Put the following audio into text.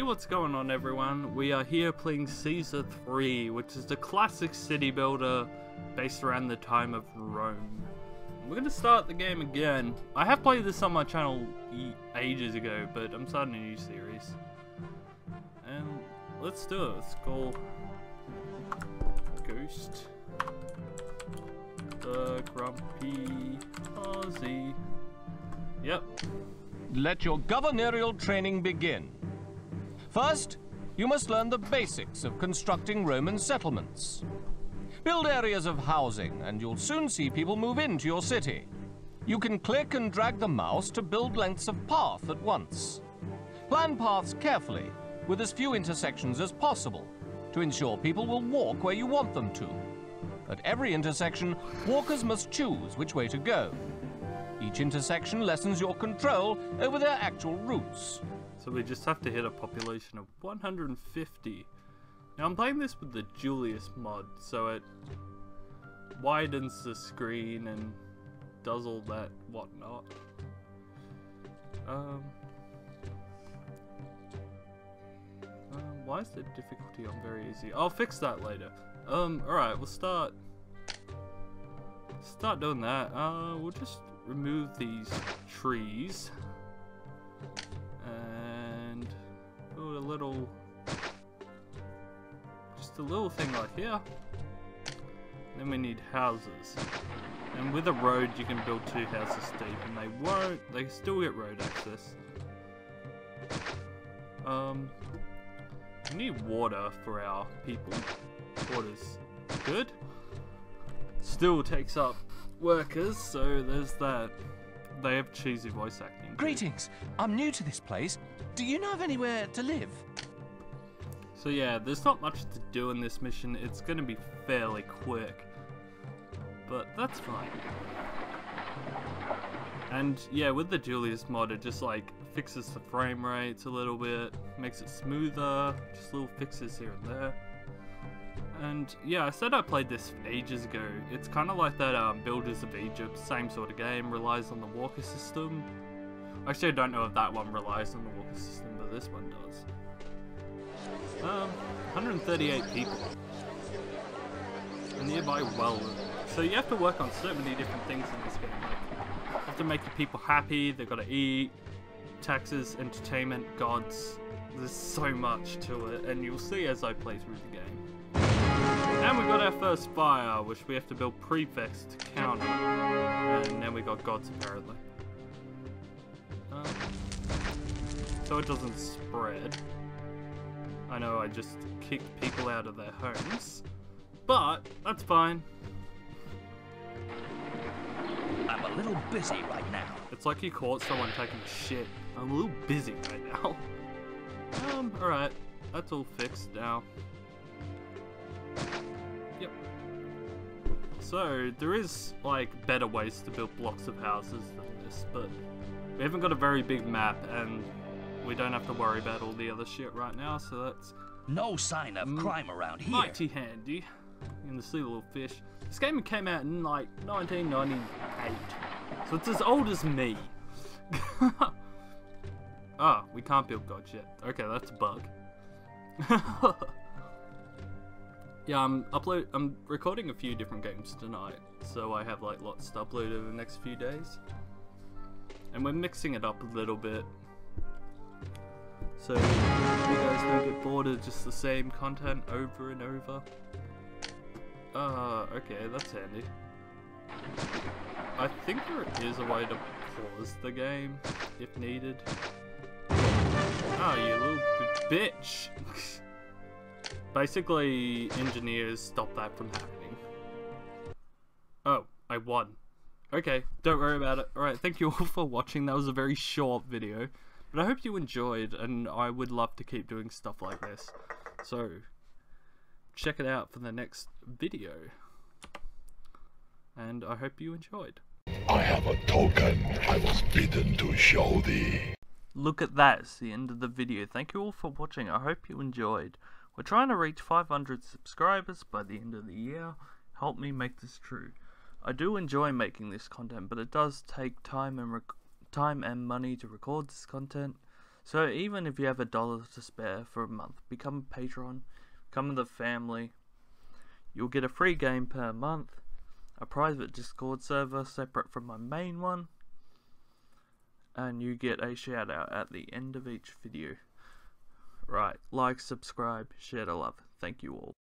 what's going on everyone? We are here playing Caesar 3, which is the classic city builder based around the time of Rome. We're gonna start the game again. I have played this on my channel ages ago, but I'm starting a new series. And let's do it. Let's call Ghost the Grumpy Aussie. Yep. Let your governorial training begin. First, you must learn the basics of constructing Roman settlements. Build areas of housing, and you'll soon see people move into your city. You can click and drag the mouse to build lengths of path at once. Plan paths carefully, with as few intersections as possible, to ensure people will walk where you want them to. At every intersection, walkers must choose which way to go. Each intersection lessens your control over their actual routes. So we just have to hit a population of 150. Now I'm playing this with the Julius mod, so it widens the screen and does all that whatnot. Um, uh, why is the difficulty on very easy? I'll fix that later. Um, alright, we'll start start doing that. Uh, we'll just remove these trees little, just a little thing like here. Then we need houses. And with a road, you can build two houses deep, and they won't. They still get road access. Um, we need water for our people. Water's good. Still takes up workers, so there's that. They have cheesy voice acting. Greetings. I'm new to this place. Do you know of anywhere to live? So yeah, there's not much to do in this mission. It's going to be fairly quick. But that's fine. And yeah, with the Julius mod, it just like fixes the frame rates a little bit, makes it smoother, just little fixes here and there. And yeah, I said I played this ages ago. It's kind of like that um, Builders of Egypt, same sort of game, relies on the walker system. Actually, I don't know if that one relies on the walker system, but this one does. Um, 138 people. A nearby well. So you have to work on so many different things in this game. Like, you have to make the people happy, they've got to eat, taxes, entertainment, gods. There's so much to it, and you'll see as I play through the game. And we got our first fire, which we have to build prefects to counter. And then we got gods, apparently. Um, so it doesn't spread. I know I just kicked people out of their homes. But, that's fine. I'm a little busy right now. It's like you caught someone taking shit. I'm a little busy right now. Um, alright. That's all fixed now. Yep. So, there is, like, better ways to build blocks of houses than this, but we haven't got a very big map, and we don't have to worry about all the other shit right now, so that's... No sign of crime around here. Mighty handy. In the sea little fish. This game came out in, like, 1998. So it's as old as me. ah, we can't build god shit. Okay, that's a bug. Yeah, I'm upload. I'm recording a few different games tonight, so I have like lots to upload over the next few days, and we're mixing it up a little bit, so you guys don't get bored of just the same content over and over. Uh, okay, that's handy. I think there is a way to pause the game if needed. Oh, you little bitch. Basically, engineers stop that from happening. Oh, I won. Okay, don't worry about it. Alright, thank you all for watching. That was a very short video. But I hope you enjoyed, and I would love to keep doing stuff like this. So, check it out for the next video. And I hope you enjoyed. I have a token I was bidden to show thee. Look at that, it's the end of the video. Thank you all for watching. I hope you enjoyed. We're trying to reach 500 subscribers by the end of the year. Help me make this true. I do enjoy making this content, but it does take time and time and money to record this content. So even if you have a dollar to spare for a month, become a patron, become the family. You'll get a free game per month, a private Discord server separate from my main one, and you get a shout out at the end of each video. Right, like, subscribe, share the love. Thank you all.